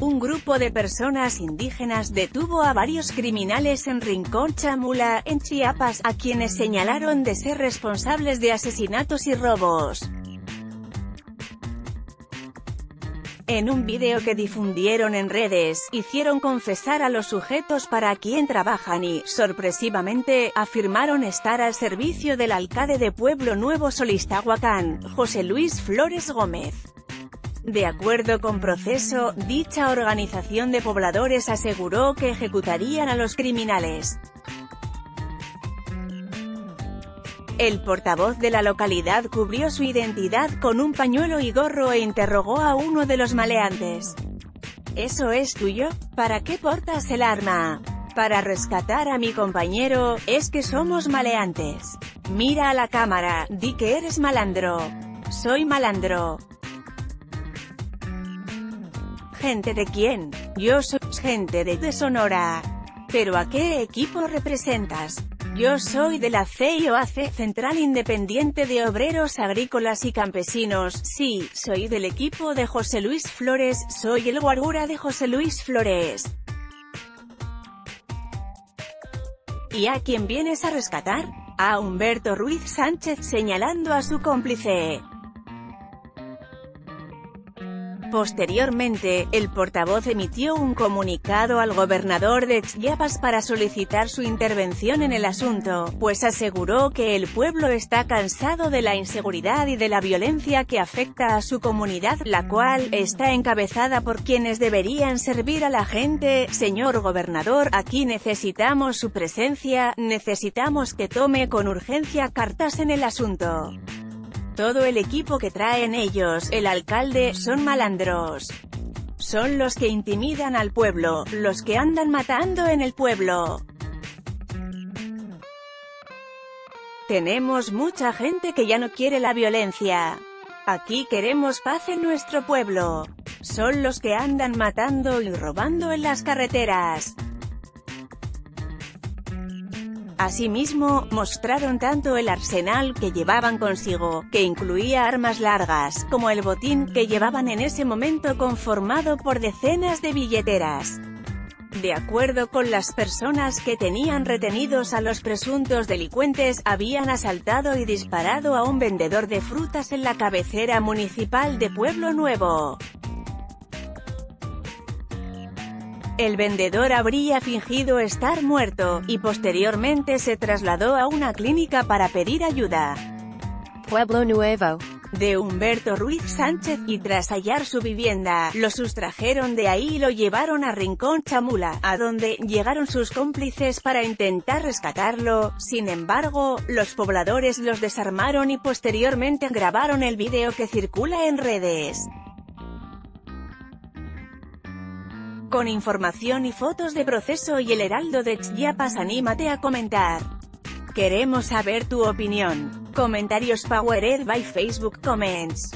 Un grupo de personas indígenas detuvo a varios criminales en Rincón Chamula, en Chiapas, a quienes señalaron de ser responsables de asesinatos y robos. En un video que difundieron en redes, hicieron confesar a los sujetos para quien trabajan y, sorpresivamente, afirmaron estar al servicio del alcalde de Pueblo Nuevo Solistahuacán, José Luis Flores Gómez. De acuerdo con proceso, dicha organización de pobladores aseguró que ejecutarían a los criminales. El portavoz de la localidad cubrió su identidad con un pañuelo y gorro e interrogó a uno de los maleantes. ¿Eso es tuyo? ¿Para qué portas el arma? Para rescatar a mi compañero, es que somos maleantes. Mira a la cámara, di que eres malandro. Soy malandro. ¿Gente de quién? Yo soy gente de, de Sonora. ¿Pero a qué equipo representas? Yo soy de la CIOAC, Central Independiente de Obreros Agrícolas y Campesinos, sí, soy del equipo de José Luis Flores, soy el guarura de José Luis Flores. ¿Y a quién vienes a rescatar? A Humberto Ruiz Sánchez señalando a su cómplice. Posteriormente, el portavoz emitió un comunicado al gobernador de Chiapas para solicitar su intervención en el asunto, pues aseguró que el pueblo está cansado de la inseguridad y de la violencia que afecta a su comunidad, la cual está encabezada por quienes deberían servir a la gente. Señor gobernador, aquí necesitamos su presencia, necesitamos que tome con urgencia cartas en el asunto. Todo el equipo que traen ellos, el alcalde, son malandros. Son los que intimidan al pueblo, los que andan matando en el pueblo. Tenemos mucha gente que ya no quiere la violencia. Aquí queremos paz en nuestro pueblo. Son los que andan matando y robando en las carreteras. Asimismo, mostraron tanto el arsenal que llevaban consigo, que incluía armas largas, como el botín que llevaban en ese momento conformado por decenas de billeteras. De acuerdo con las personas que tenían retenidos a los presuntos delincuentes, habían asaltado y disparado a un vendedor de frutas en la cabecera municipal de Pueblo Nuevo. El vendedor habría fingido estar muerto, y posteriormente se trasladó a una clínica para pedir ayuda. Pueblo Nuevo. De Humberto Ruiz Sánchez, y tras hallar su vivienda, lo sustrajeron de ahí y lo llevaron a Rincón Chamula, a donde llegaron sus cómplices para intentar rescatarlo. Sin embargo, los pobladores los desarmaron y posteriormente grabaron el video que circula en redes. Con información y fotos de proceso y el Heraldo de Chiapas anímate a comentar. Queremos saber tu opinión. Comentarios Powered by Facebook Comments.